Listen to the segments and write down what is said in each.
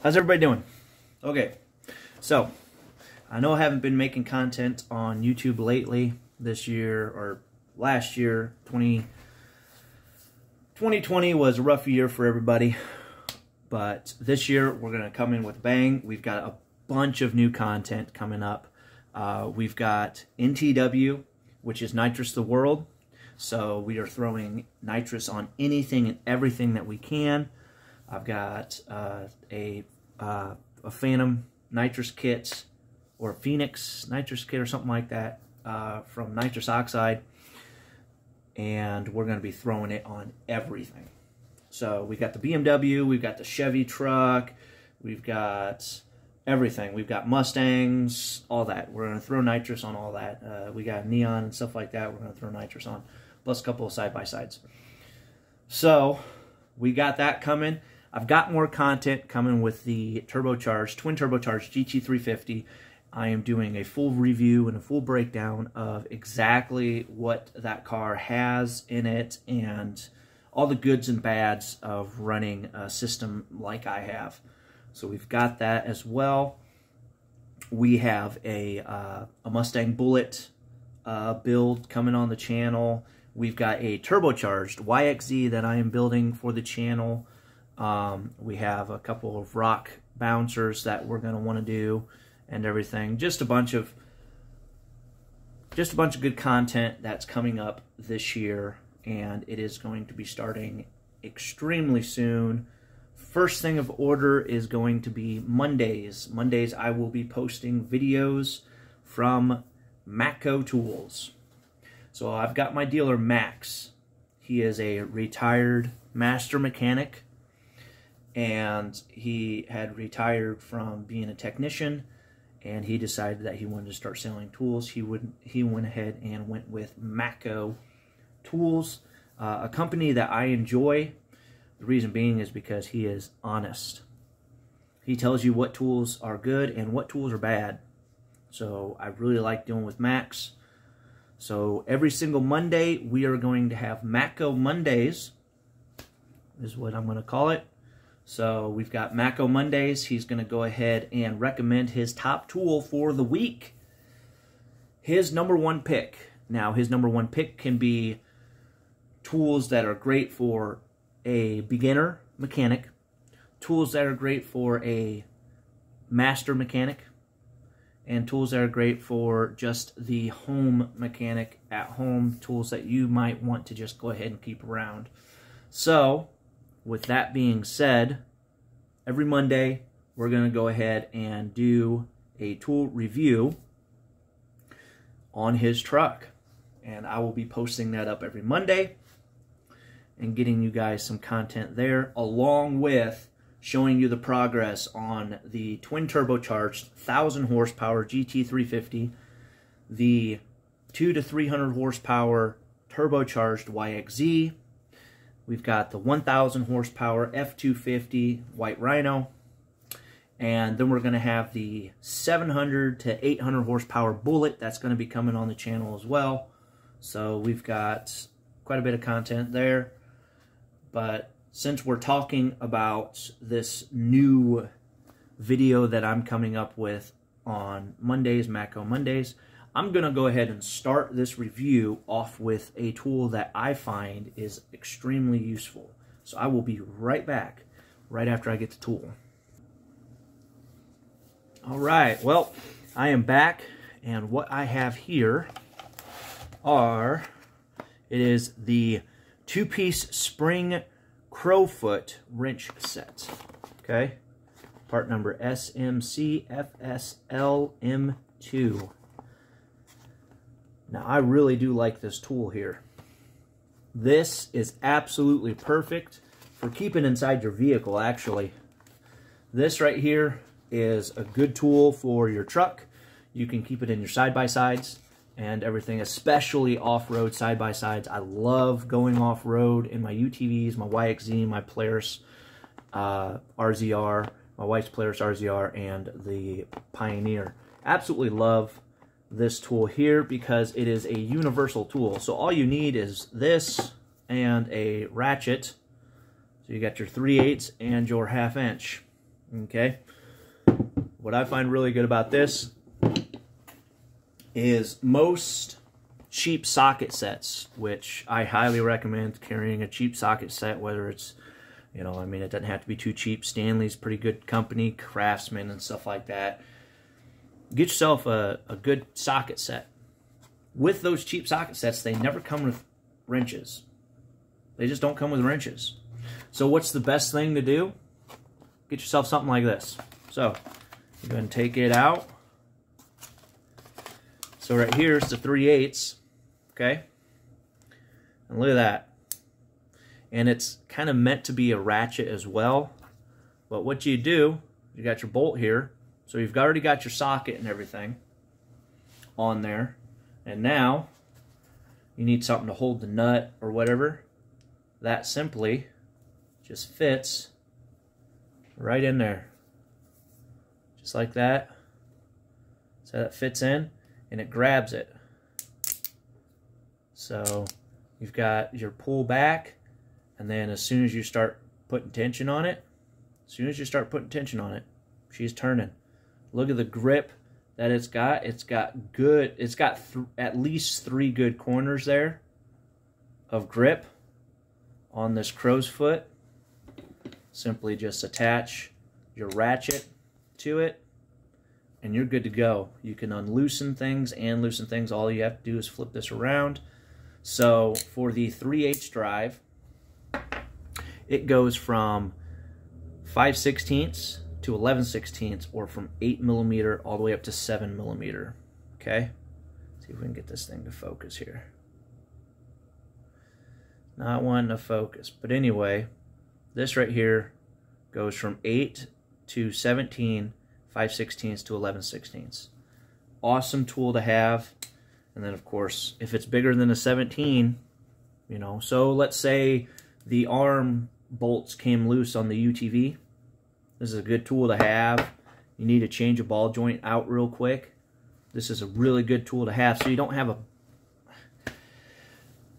How's everybody doing? Okay, so I know I haven't been making content on YouTube lately this year or last year. 20, 2020 was a rough year for everybody, but this year we're going to come in with bang. We've got a bunch of new content coming up. Uh, we've got NTW, which is Nitrous the World. So we are throwing nitrous on anything and everything that we can. I've got uh, a, uh, a Phantom nitrous kit or Phoenix nitrous kit or something like that uh, from nitrous oxide. And we're going to be throwing it on everything. So we got the BMW, we've got the Chevy truck, we've got everything. We've got Mustangs, all that. We're going to throw nitrous on all that. Uh, we got neon and stuff like that. We're going to throw nitrous on, plus a couple of side-by-sides. So we got that coming. I've got more content coming with the turbocharged, twin turbocharged GT350. I am doing a full review and a full breakdown of exactly what that car has in it and all the goods and bads of running a system like I have. So we've got that as well. We have a, uh, a Mustang Bullet uh, build coming on the channel. We've got a turbocharged YXZ that I am building for the channel. Um, we have a couple of rock bouncers that we're going to want to do and everything. Just a bunch of just a bunch of good content that's coming up this year and it is going to be starting extremely soon. First thing of order is going to be Mondays. Mondays I will be posting videos from Matco Tools. So I've got my dealer Max. He is a retired master mechanic and he had retired from being a technician and he decided that he wanted to start selling tools. He would he went ahead and went with Matco Tools, uh, a company that I enjoy. The reason being is because he is honest. He tells you what tools are good and what tools are bad. So I really like dealing with Max. So every single Monday we are going to have Matco Mondays is what I'm going to call it. So we've got Matco Mondays. He's going to go ahead and recommend his top tool for the week. His number one pick. Now, his number one pick can be tools that are great for a beginner mechanic, tools that are great for a master mechanic, and tools that are great for just the home mechanic at home, tools that you might want to just go ahead and keep around. So, with that being said, every Monday we're going to go ahead and do a tool review on his truck. And I will be posting that up every Monday and getting you guys some content there, along with showing you the progress on the twin turbocharged 1000 horsepower GT350, the 2 to 300 horsepower turbocharged YXZ, We've got the 1,000 horsepower F250 White Rhino. And then we're going to have the 700 to 800 horsepower Bullet. That's going to be coming on the channel as well. So we've got quite a bit of content there. But since we're talking about this new video that I'm coming up with on Mondays, Matco Mondays, I'm going to go ahead and start this review off with a tool that I find is extremely useful. So I will be right back right after I get the tool. All right, well, I am back, and what I have here are, it is the two-piece spring crowfoot wrench set, okay? Part number SMCFSLM2. Now, I really do like this tool here. This is absolutely perfect for keeping inside your vehicle, actually. This right here is a good tool for your truck. You can keep it in your side-by-sides and everything, especially off-road side-by-sides. I love going off-road in my UTVs, my YXZ, my Polaris uh, RZR, my wife's Polaris RZR, and the Pioneer. Absolutely love this tool here because it is a universal tool. So all you need is this and a ratchet. So you got your 3 eighths and your half inch. Okay. What I find really good about this is most cheap socket sets, which I highly recommend carrying a cheap socket set, whether it's, you know, I mean, it doesn't have to be too cheap. Stanley's pretty good company, Craftsman and stuff like that. Get yourself a, a good socket set. With those cheap socket sets, they never come with wrenches. They just don't come with wrenches. So what's the best thing to do? Get yourself something like this. So, you're going to take it out. So right here is the 3 eighths okay? And look at that. And it's kind of meant to be a ratchet as well. But what you do, you got your bolt here. So you've already got your socket and everything on there. And now you need something to hold the nut or whatever. That simply just fits right in there. Just like that. So that fits in and it grabs it. So you've got your pull back, and then as soon as you start putting tension on it, as soon as you start putting tension on it, she's turning. Look at the grip that it's got. It's got good, it's got at least three good corners there of grip on this crow's foot. Simply just attach your ratchet to it and you're good to go. You can unloosen things and loosen things. All you have to do is flip this around so for the 3 H drive, it goes from 5 sixteenths to 11 sixteenths or from 8 millimeter all the way up to 7 millimeter. Okay? See if we can get this thing to focus here. Not wanting to focus. But anyway, this right here goes from 8 to 17, 5 sixteenths to 11 sixteenths. Awesome tool to have. And then, of course, if it's bigger than a 17, you know, so let's say the arm bolts came loose on the UTV. This is a good tool to have. You need to change a ball joint out real quick. This is a really good tool to have so you don't have a...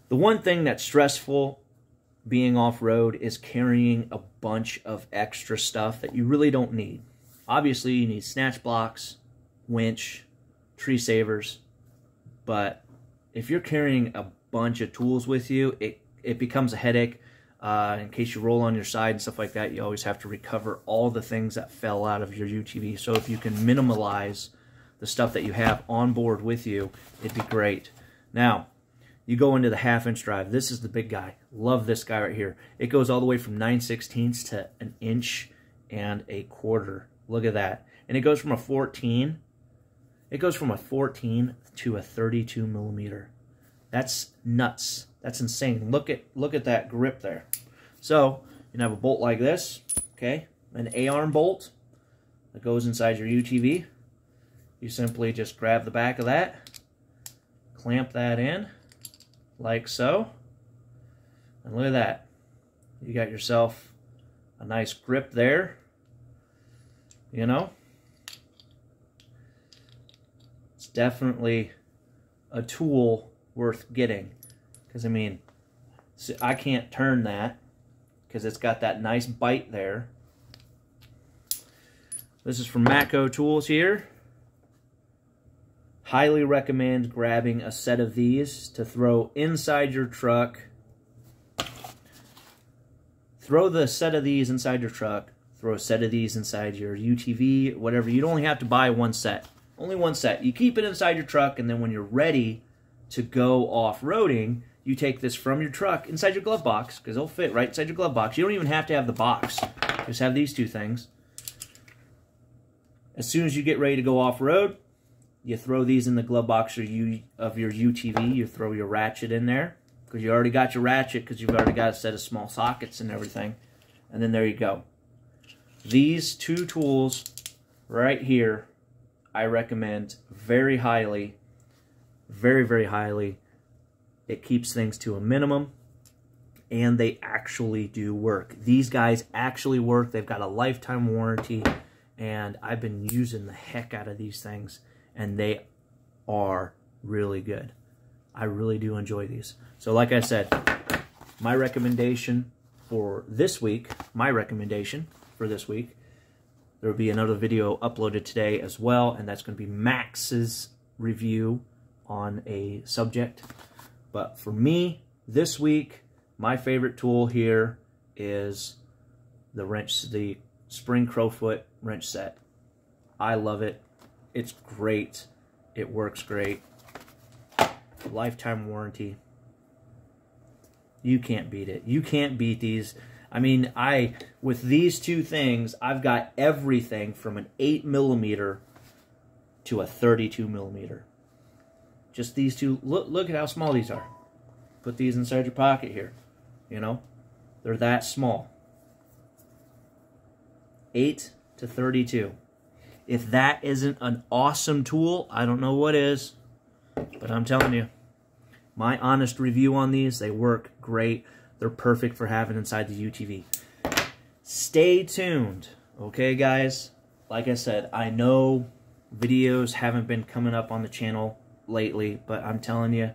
The one thing that's stressful being off-road is carrying a bunch of extra stuff that you really don't need. Obviously, you need snatch blocks, winch, tree savers, but if you're carrying a bunch of tools with you, it, it becomes a headache. Uh, in case you roll on your side and stuff like that, you always have to recover all the things that fell out of your UTV. So if you can minimize the stuff that you have on board with you, it'd be great. Now, you go into the half inch drive. This is the big guy. Love this guy right here. It goes all the way from 9 sixteenths to an inch and a quarter. Look at that. And it goes from a 14 it goes from a 14 to a 32 millimeter. That's nuts. That's insane. Look at look at that grip there. So you have a bolt like this, okay, an A-arm bolt that goes inside your UTV. You simply just grab the back of that, clamp that in, like so, and look at that. You got yourself a nice grip there, you know, It's definitely a tool worth getting. Because, I mean, I can't turn that because it's got that nice bite there. This is from Matco Tools here. Highly recommend grabbing a set of these to throw inside your truck. Throw the set of these inside your truck. Throw a set of these inside your UTV, whatever. You'd only have to buy one set. Only one set. You keep it inside your truck, and then when you're ready to go off-roading, you take this from your truck inside your glove box, because it'll fit right inside your glove box. You don't even have to have the box. Just have these two things. As soon as you get ready to go off-road, you throw these in the glove box of you, of your UTV. You throw your ratchet in there, because you already got your ratchet, because you've already got a set of small sockets and everything. And then there you go. These two tools right here I recommend very highly, very, very highly. It keeps things to a minimum and they actually do work. These guys actually work. They've got a lifetime warranty and I've been using the heck out of these things and they are really good. I really do enjoy these. So like I said, my recommendation for this week, my recommendation for this week There will be another video uploaded today as well, and that's going to be Max's review on a subject. But for me, this week, my favorite tool here is the wrench, the Spring Crowfoot wrench set. I love it. It's great. It works great. Lifetime warranty. You can't beat it. You can't beat these. I mean, I with these two things, I've got everything from an 8 millimeter to a 32 millimeter. Just these two. Look, look at how small these are. Put these inside your pocket here. You know, they're that small. 8 to 32. If that isn't an awesome tool, I don't know what is. But I'm telling you, my honest review on these, they work great. They're perfect for having inside the UTV. Stay tuned, okay, guys? Like I said, I know videos haven't been coming up on the channel lately, but I'm telling you,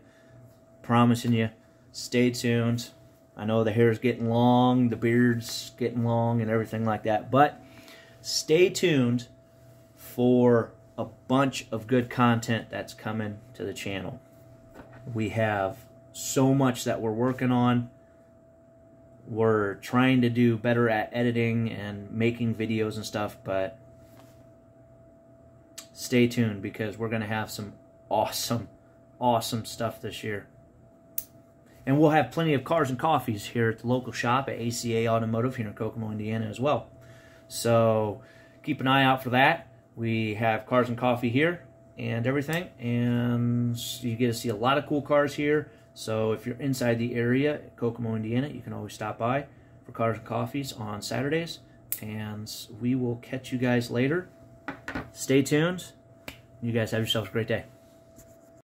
promising you, stay tuned. I know the hair's getting long, the beard's getting long, and everything like that, but stay tuned for a bunch of good content that's coming to the channel. We have so much that we're working on. We're trying to do better at editing and making videos and stuff, but stay tuned because we're going to have some awesome, awesome stuff this year. And we'll have plenty of cars and coffees here at the local shop at ACA Automotive here in Kokomo, Indiana as well. So keep an eye out for that. We have cars and coffee here and everything, and you get to see a lot of cool cars here. So if you're inside the area, Kokomo, Indiana, you can always stop by for cars and coffees on Saturdays. And we will catch you guys later. Stay tuned. You guys have yourselves a great day.